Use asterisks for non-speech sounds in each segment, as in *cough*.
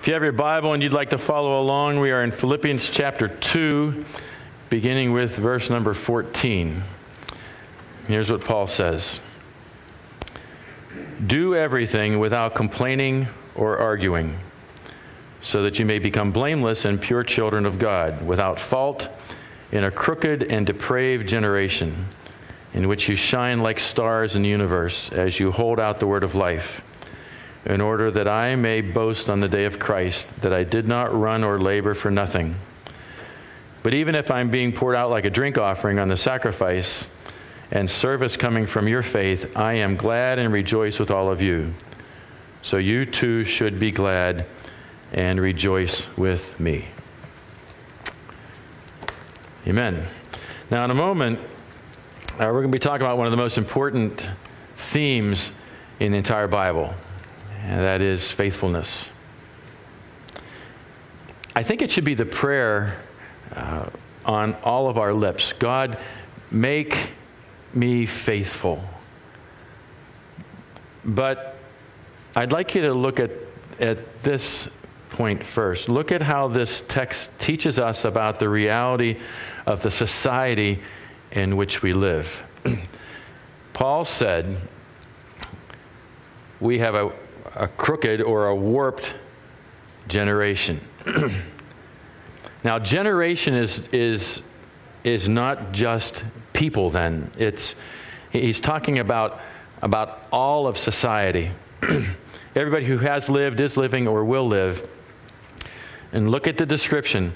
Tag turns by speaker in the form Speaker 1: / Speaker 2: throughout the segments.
Speaker 1: If you have your Bible and you'd like to follow along, we are in Philippians chapter 2, beginning with verse number 14. Here's what Paul says Do everything without complaining or arguing, so that you may become blameless and pure children of God, without fault in a crooked and depraved generation, in which you shine like stars in the universe as you hold out the word of life in order that I may boast on the day of Christ that I did not run or labor for nothing. But even if I'm being poured out like a drink offering on the sacrifice and service coming from your faith, I am glad and rejoice with all of you. So you too should be glad and rejoice with me. Amen. Now, in a moment, uh, we're going to be talking about one of the most important themes in the entire Bible and that is faithfulness. I think it should be the prayer uh, on all of our lips God, make me faithful. But I'd like you to look at, at this point first. Look at how this text teaches us about the reality of the society in which we live. *clears throat* Paul said, We have a a crooked or a warped generation. *clears throat* now, generation is, is, is not just people, then. It's, he's talking about, about all of society. *clears throat* Everybody who has lived, is living, or will live. And look at the description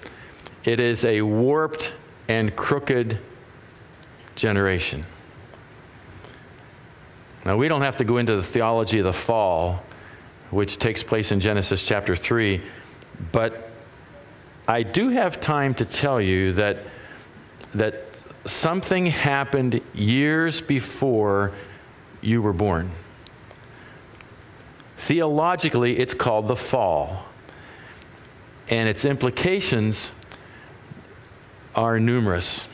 Speaker 1: it is a warped and crooked generation. Now, we don't have to go into the theology of the fall which takes place in Genesis chapter 3. But I do have time to tell you that, that something happened years before you were born. Theologically, it's called the fall. And its implications are numerous.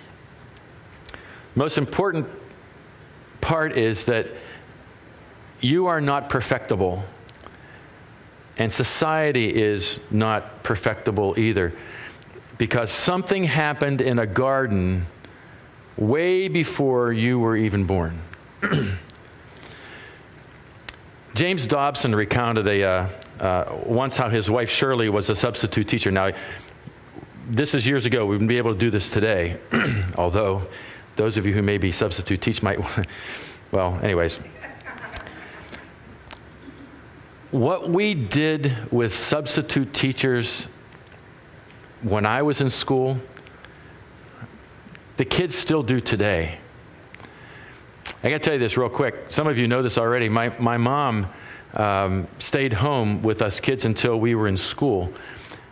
Speaker 1: Most important part is that you are not perfectible. And society is not perfectible either because something happened in a garden way before you were even born. *clears throat* James Dobson recounted a, uh, uh, once how his wife Shirley was a substitute teacher. Now, this is years ago. We wouldn't be able to do this today, *clears throat* although those of you who may be substitute teach might, *laughs* well, anyways what we did with substitute teachers when I was in school, the kids still do today. I got to tell you this real quick. Some of you know this already. My, my mom um, stayed home with us kids until we were in school.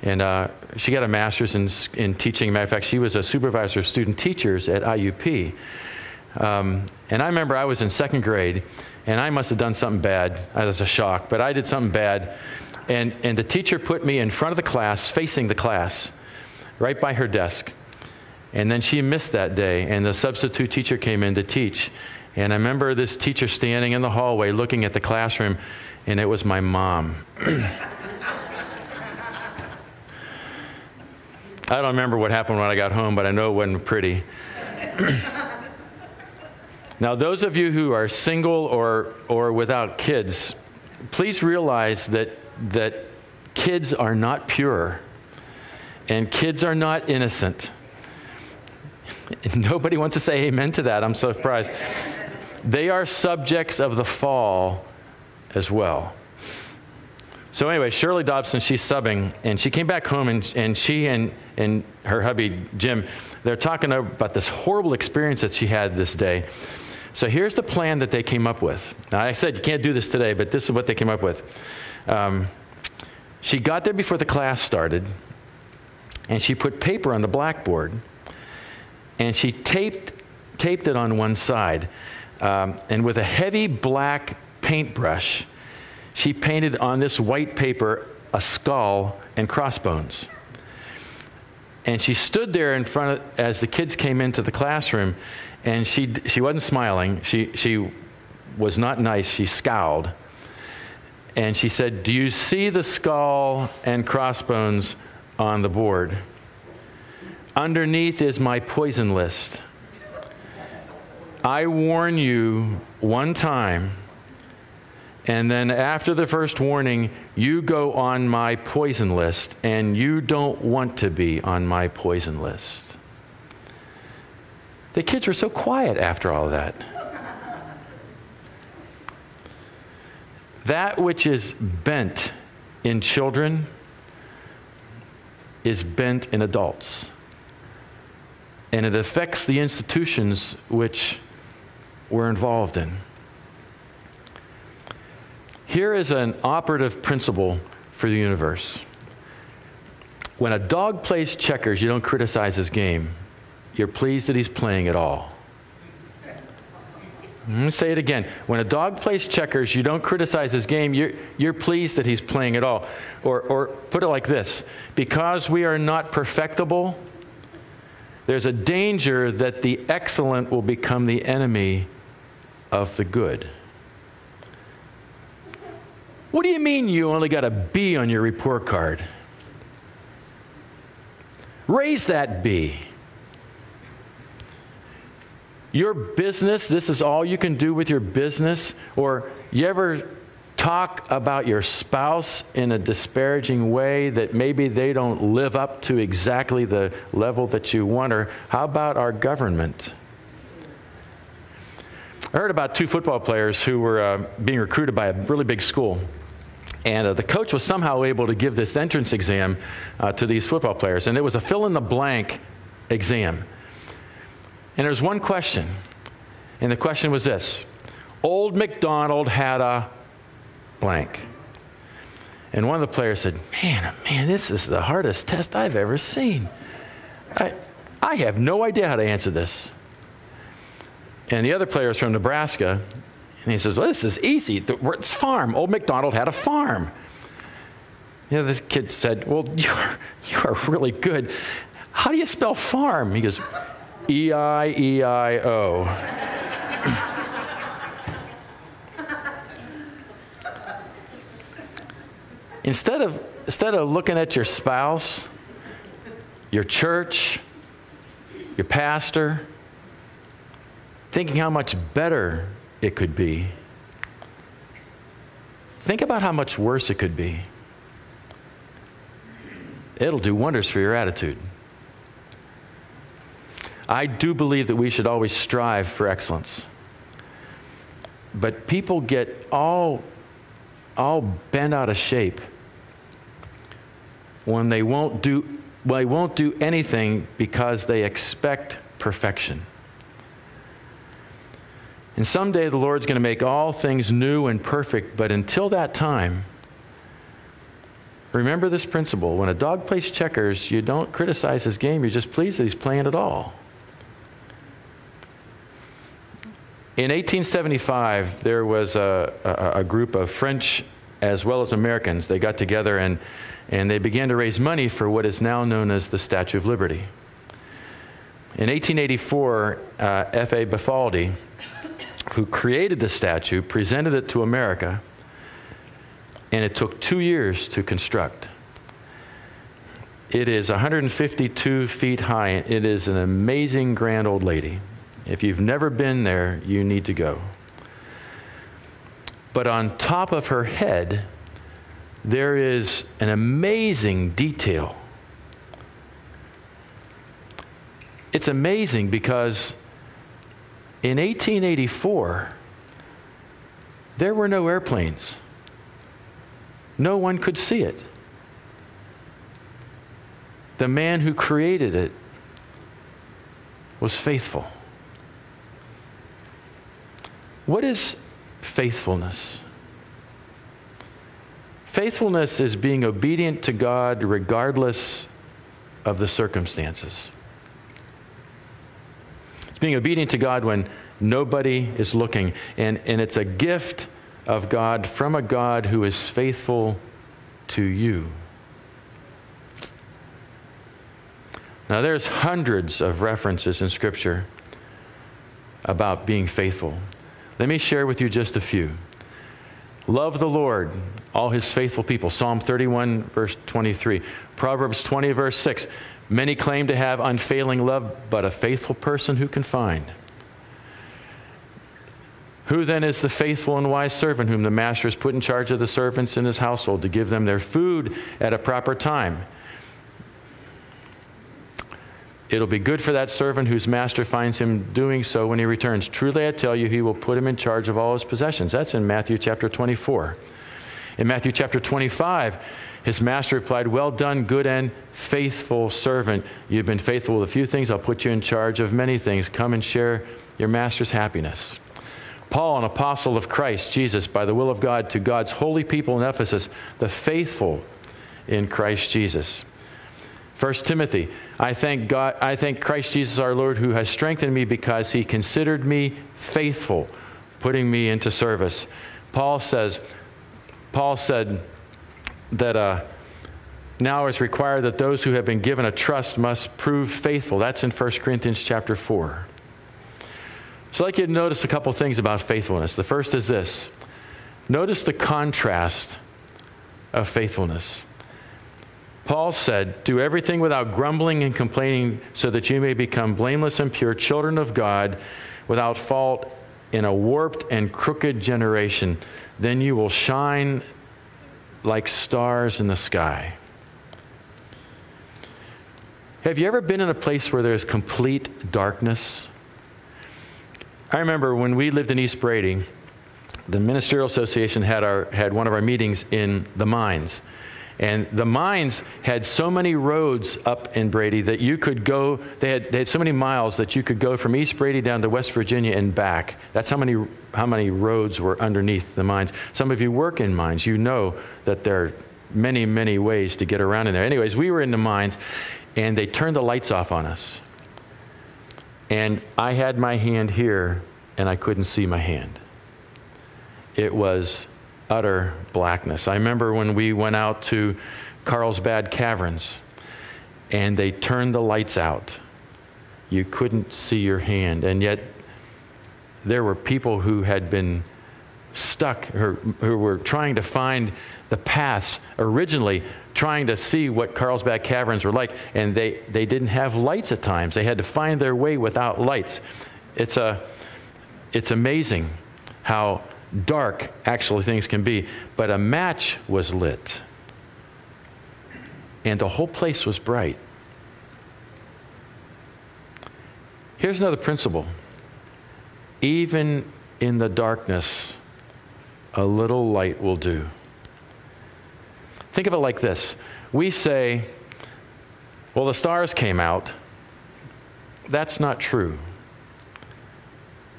Speaker 1: And uh, she got a master's in, in teaching. Matter of fact, she was a supervisor of student teachers at IUP. Um, and I remember I was in second grade, and I must have done something bad. That was a shock, but I did something bad. And, and the teacher put me in front of the class, facing the class, right by her desk. And then she missed that day, and the substitute teacher came in to teach. And I remember this teacher standing in the hallway looking at the classroom, and it was my mom. *clears throat* I don't remember what happened when I got home, but I know it wasn't pretty. *clears throat* Now, those of you who are single or, or without kids, please realize that, that kids are not pure and kids are not innocent. *laughs* Nobody wants to say amen to that. I'm surprised. They are subjects of the fall as well. So, anyway, Shirley Dobson, she's subbing, and she came back home, and, and she and, and her hubby, Jim, they're talking about this horrible experience that she had this day. So here's the plan that they came up with. Now, I said you can't do this today, but this is what they came up with. Um, she got there before the class started, and she put paper on the blackboard, and she taped, taped it on one side. Um, and with a heavy black paintbrush, she painted on this white paper a skull and crossbones. And she stood there in front of, as the kids came into the classroom, and she, she wasn't smiling. She, she was not nice. She scowled. and she said, Do you see the skull and crossbones on the board? Underneath is my poison list. I warn you one time, and then after the first warning, you go on my poison list, and you don't want to be on my poison list. The kids were so quiet after all of that. That which is bent in children is bent in adults. And it affects the institutions which we're involved in. Here is an operative principle for the universe. When a dog plays checkers, you don't criticize his game. You're pleased that he's playing at all. Let me say it again. When a dog plays checkers, you don't criticize his game. You're, you're pleased that he's playing at all. Or, or put it like this because we are not perfectible, there's a danger that the excellent will become the enemy of the good. What do you mean you only got a B on your report card? Raise that B. Your business, this is all you can do with your business? Or you ever talk about your spouse in a disparaging way that maybe they don't live up to exactly the level that you want? Or how about our government? I heard about two football players who were uh, being recruited by a really big school. And uh, the coach was somehow able to give this entrance exam uh, to these football players. And it was a fill in the blank exam. And there was one question. And the question was this Old MacDonald had a blank. And one of the players said, Man, oh, man, this is the hardest test I've ever seen. I, I have no idea how to answer this. And the other player is from Nebraska, and he says, Well, this is easy. It's farm. Old MacDonald had a farm. You The other kid said, Well, *laughs* you're, you are really good. How do you spell farm? He goes, E I E I O. Instead of, instead of looking at your spouse, your church, your pastor, thinking how much better it could be. Think about how much worse it could be. It'll do wonders for your attitude. I do believe that we should always strive for excellence. But people get all, all bent out of shape when they won't do, well, they won't do anything because they expect perfection. And someday the Lord's going to make all things new and perfect, but until that time, remember this principle. When a dog plays checkers, you don't criticize his game, you're just pleased that he's playing it all. In 1875, there was a, a, a, group of French as well as Americans. They got together and, and they began to raise money for what is now known as the Statue of Liberty. In 1884, uh, F.A. Bartholdi who created the statue, presented it to America, and it took two years to construct. It is 152 feet high. It is an amazing grand old lady. If you've never been there, you need to go. But on top of her head, there is an amazing detail. It's amazing because in 1884, there were no airplanes. No one could see it. The man who created it was faithful. What is faithfulness? Faithfulness is being obedient to God regardless of the circumstances. It's being obedient to God when nobody is looking. And, and it's a gift of God from a God who is faithful to you. Now, there's hundreds of references in Scripture about being faithful. Let me share with you just a few. Love the Lord, all his faithful people. Psalm 31, verse 23. Proverbs 20, verse 6. Many claim to have unfailing love, but a faithful person who can find? Who then is the faithful and wise servant whom the master has put in charge of the servants in his household to give them their food at a proper time? It'll be good for that servant whose master finds him doing so when he returns. Truly, I tell you, he will put him in charge of all his possessions. That's in Matthew chapter 24. In Matthew chapter 25, his master replied, Well done, good and faithful servant. You've been faithful with a few things. I'll put you in charge of many things. Come and share your master's happiness. Paul, an apostle of Christ Jesus, by the will of God, to God's holy people in Ephesus, the faithful in Christ Jesus. 1 Timothy, I thank God, I thank Christ Jesus our Lord who has strengthened me because he considered me faithful, putting me into service. Paul says, Paul said that uh, now it's required that those who have been given a trust must prove faithful. That's in 1 Corinthians chapter 4. So I'd like you to notice a couple things about faithfulness. The first is this notice the contrast of faithfulness. Paul said, Do everything without grumbling and complaining, so that you may become blameless and pure, children of God, without fault in a warped and crooked generation. Then you will shine like stars in the sky. Have you ever been in a place where there's complete darkness? I remember when we lived in East Brady, the Ministerial Association had, our, had one of our meetings in the mines. And the mines had so many roads up in Brady that you could go, they had, they had so many miles that you could go from East Brady down to West Virginia and back. That's how many, how many roads were underneath the mines. Some of you work in mines, you know that there are many, many ways to get around in there. Anyways, we were in the mines and they turned the lights off on us. And I had my hand here and I couldn't see my hand. It was utter blackness. I remember when we went out to Carlsbad Caverns and they turned the lights out. You couldn't see your hand. And yet, there were people who had been stuck, or, who were trying to find the paths originally, trying to see what Carlsbad Caverns were like. And they, they didn't have lights at times. They had to find their way without lights. It's, a, it's amazing how dark actually things can be. But a match was lit, and the whole place was bright. Here's another principle even in the darkness, a little light will do. Think of it like this we say, well, the stars came out. That's not true.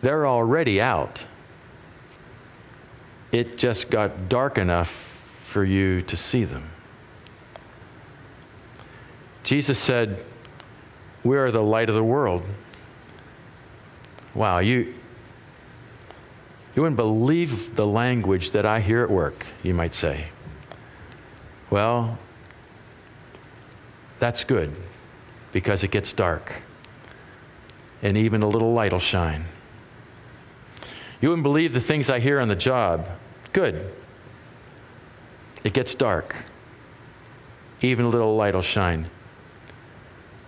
Speaker 1: They're already out it just got dark enough for you to see them. Jesus said, We are the light of the world. Wow, you, you wouldn't believe the language that I hear at work, you might say. Well, that's good because it gets dark and even a little light will shine. You wouldn't believe the things I hear on the job. Good. It gets dark. Even a little light will shine.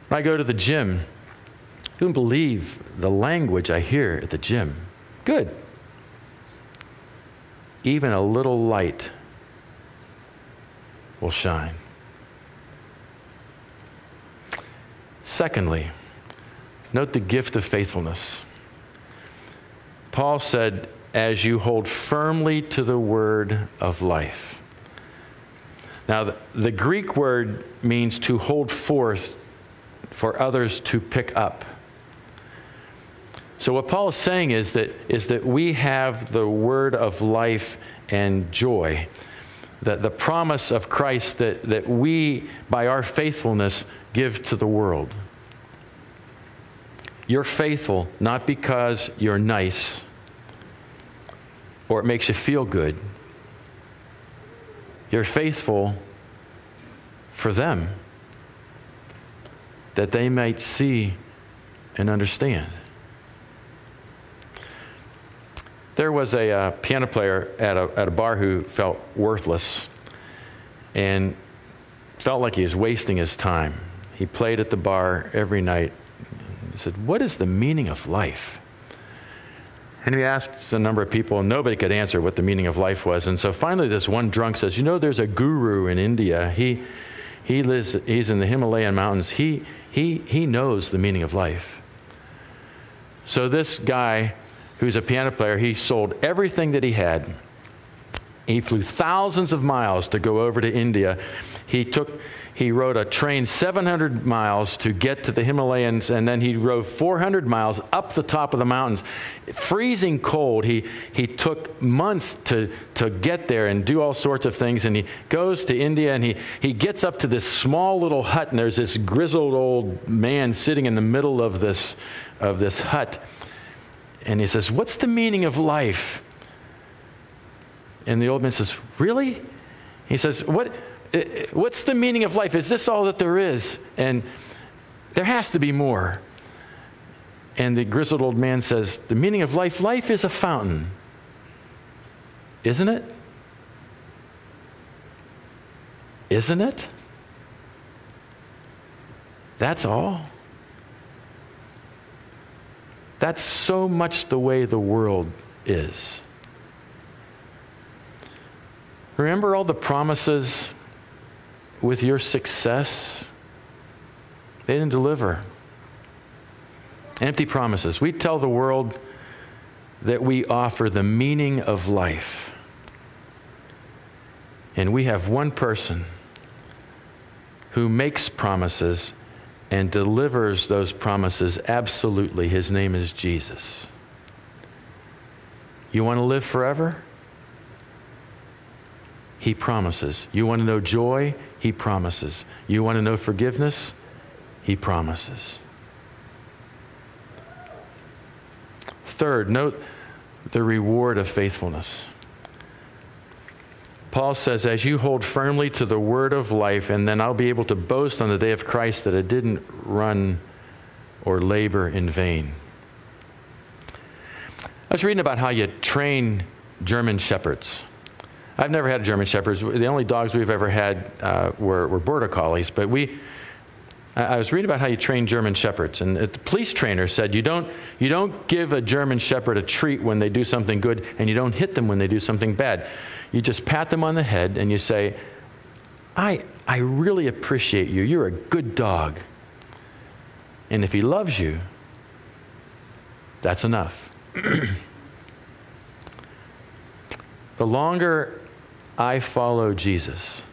Speaker 1: When I go to the gym, you wouldn't believe the language I hear at the gym. Good. Even a little light will shine. Secondly, note the gift of faithfulness. Paul said, as you hold firmly to the word of life. Now, the, Greek word means to hold forth for others to pick up. So, what Paul is saying is that, is that we have the word of life and joy, that the promise of Christ that, that we, by our faithfulness, give to the world. You're faithful not because you're nice or it makes you feel good. You're faithful for them that they might see and understand. there was a uh, piano player at a, at a bar who felt worthless and felt like he was wasting his time. He played at the bar every night. He said, What is the meaning of life? And he asked a number of people, and nobody could answer what the meaning of life was. And so finally, this one drunk says, You know, there's a guru in India. He, he lives, he's in the Himalayan mountains. He, he, he knows the meaning of life. So this guy, who's a piano player, he sold everything that he had. He flew thousands of miles to go over to India. He took he rode a train 700 miles to get to the Himalayas, and then he rode 400 miles up the top of the mountains. Freezing cold. He, he took months to, to get there and do all sorts of things. And he goes to India and he, he gets up to this small little hut, and there's this grizzled old man sitting in the middle of this, of this hut. And he says, What's the meaning of life? And the old man says, Really? He says, What? What's the meaning of life? Is this all that there is? And there has to be more. And the grizzled old man says, The meaning of life, life is a fountain. Isn't it? Isn't it? That's all. That's so much the way the world is. Remember all the promises with your success, they didn't deliver. Empty promises. We tell the world that we offer the meaning of life. And we have one person who makes promises and delivers those promises absolutely. His name is Jesus. You want to live forever? He promises. You want to know joy? He promises. You want to know forgiveness? He promises. Third, note the reward of faithfulness. Paul says, As you hold firmly to the word of life, and then I'll be able to boast on the day of Christ that I didn't run or labor in vain. I was reading about how you train German shepherds. I've never had German Shepherds. The only dogs we've ever had uh, were, were Border Collies. But we, I, was reading about how you train German Shepherds. And the police trainer said you don't, you don't give a German Shepherd a treat when they do something good, and you don't hit them when they do something bad. You just pat them on the head and you say, I, I really appreciate you. You're a good dog. And if he loves you, that's enough. *clears throat* the longer I follow Jesus,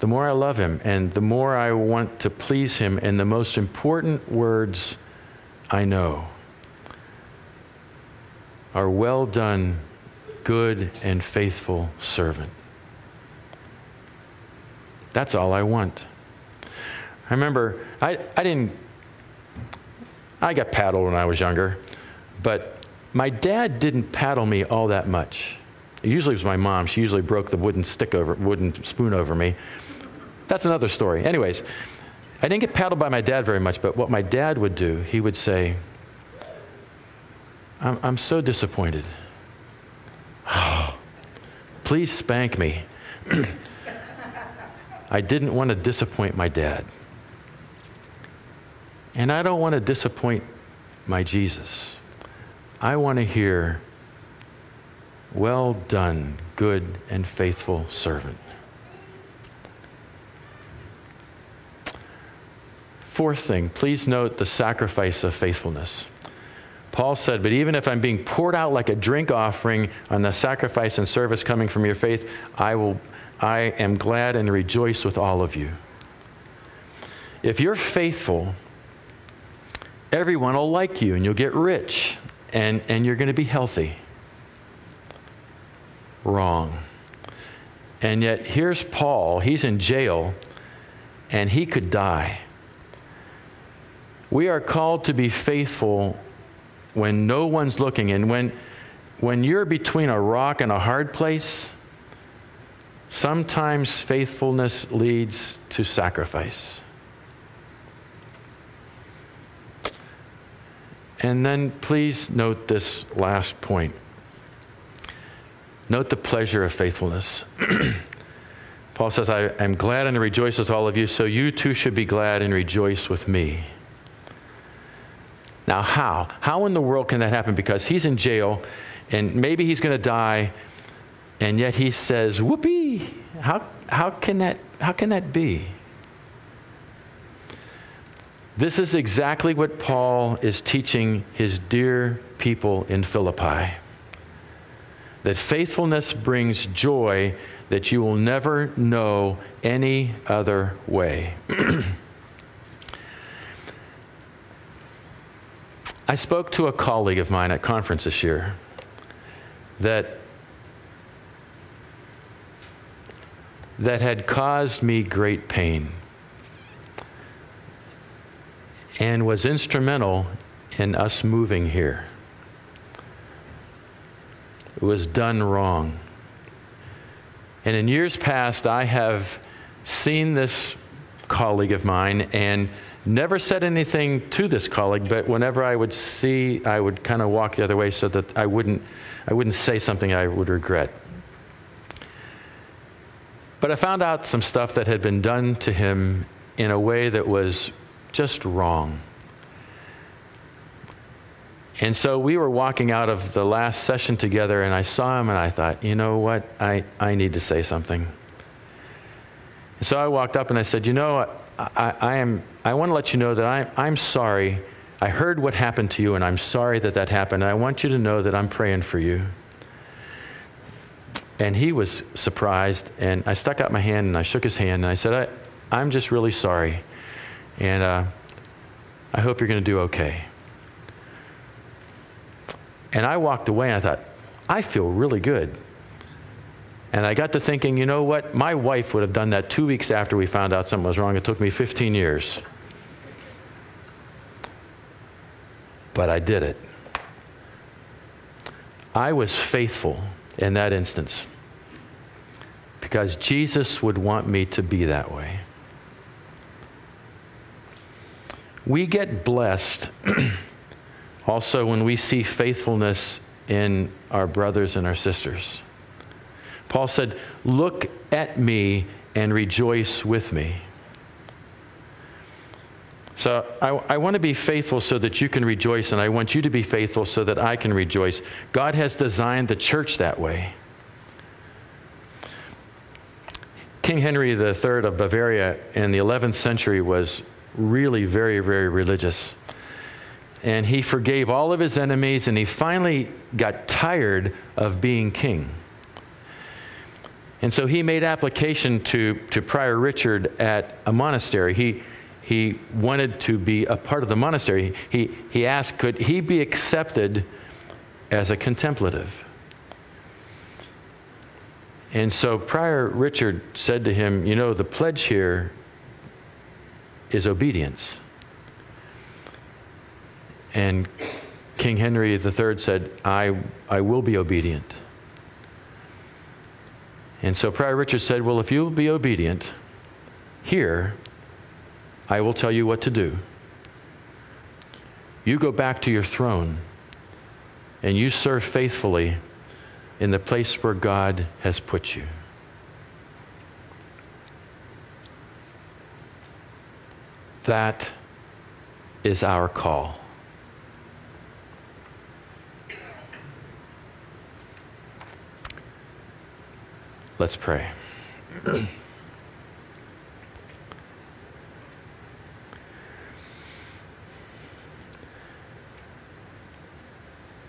Speaker 1: the more I love him and the more I want to please him, and the most important words I know are well done, good and faithful servant. That's all I want. I remember, I, I didn't, I got paddled when I was younger, but my dad didn't paddle me all that much. Usually it was my mom. She usually broke the wooden stick over, wooden spoon over me. That's another story. Anyways, I didn't get paddled by my dad very much, but what my dad would do, he would say, I'm, I'm so disappointed. *sighs* Please spank me. *clears throat* I didn't want to disappoint my dad. And I don't want to disappoint my Jesus. I want to hear, well done, good and faithful servant. Fourth thing, please note the sacrifice of faithfulness. Paul said, But even if I'm being poured out like a drink offering on the sacrifice and service coming from your faith, I, will, I am glad and rejoice with all of you. If you're faithful, everyone will like you and you'll get rich and, and you're going to be healthy wrong. And yet, here's Paul. He's in jail, and he could die. We are called to be faithful when no one's looking. And when, when you're between a rock and a hard place, sometimes faithfulness leads to sacrifice. And then please note this last point. Note the pleasure of faithfulness. *clears throat* Paul says, I am glad and rejoice with all of you, so you too should be glad and rejoice with me. Now, how? How in the world can that happen? Because he's in jail and maybe he's going to die, and yet he says, Whoopee! How, how, can that, how can that be? This is exactly what Paul is teaching his dear people in Philippi that faithfulness brings joy that you will never know any other way. *clears throat* I spoke to a colleague of mine at conference this year that that had caused me great pain and was instrumental in us moving here. Was done wrong. And in years past, I have seen this colleague of mine and never said anything to this colleague, but whenever I would see, I would kind of walk the other way so that I wouldn't, I wouldn't say something I would regret. But I found out some stuff that had been done to him in a way that was just wrong. And so we were walking out of the last session together, and I saw him, and I thought, you know what? I, I need to say something. So I walked up and I said, you know, I, I, am, I want to let you know that I, I'm sorry. I heard what happened to you, and I'm sorry that that happened. I want you to know that I'm praying for you. And he was surprised, and I stuck out my hand and I shook his hand, and I said, I, am just really sorry. And uh, I hope you're going to do okay. And I walked away and I thought, I feel really good. And I got to thinking, you know what? My wife would have done that two weeks after we found out something was wrong. It took me 15 years. But I did it. I was faithful in that instance because Jesus would want me to be that way. We get blessed *clears throat* also when we see faithfulness in our brothers and our sisters. Paul said, Look at me and rejoice with me. So I, I, want to be faithful so that you can rejoice, and I want you to be faithful so that I can rejoice. God has designed the church that way. King Henry III of Bavaria in the 11th century was really very, very religious. And he forgave all of his enemies, and he finally got tired of being king. And so he made application to, to Prior Richard at a monastery. He, he wanted to be a part of the monastery. He, he asked, could he be accepted as a contemplative? And so Prior Richard said to him, You know, the pledge here is obedience. And King Henry III said, I, I will be obedient. And so Prior Richard said, Well, if you will be obedient, here, I will tell you what to do. You go back to your throne and you serve faithfully in the place where God has put you. That is our call. Let's pray.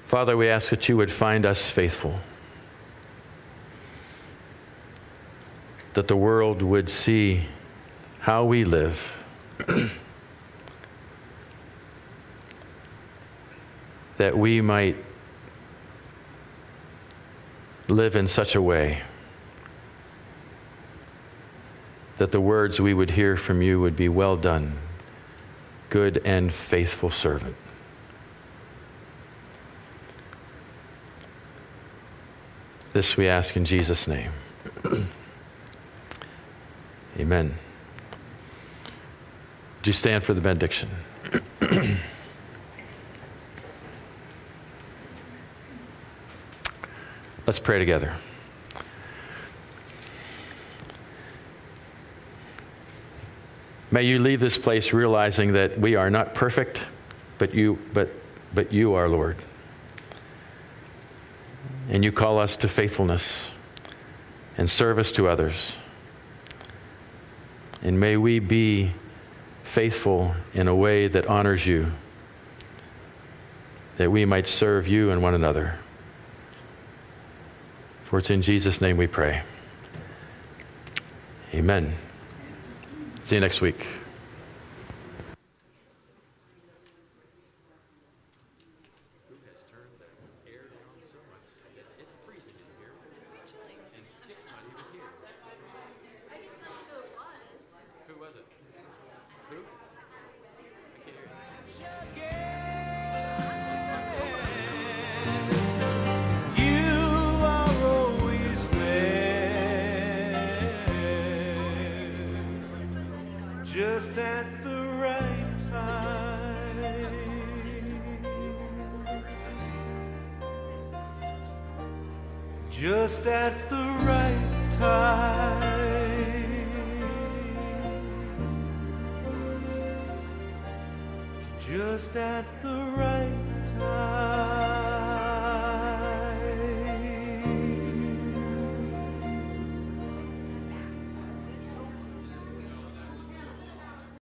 Speaker 1: Father, we ask that you would find us faithful, that the world would see how we live. that we might live in such a way that the words we would hear from you would be well done, good and faithful servant. This we ask in Jesus' name. *clears throat* Amen. Do you stand for the benediction? *clears throat* Let's pray together. May you leave this place realizing that we are not perfect, but you, but, but you are Lord. And you call us to faithfulness and service to others. And may we be faithful in a way that honors you, that we might serve you and one another. For it's in Jesus' name we pray. Amen. See you next week.
Speaker 2: Just at the right time. Just at.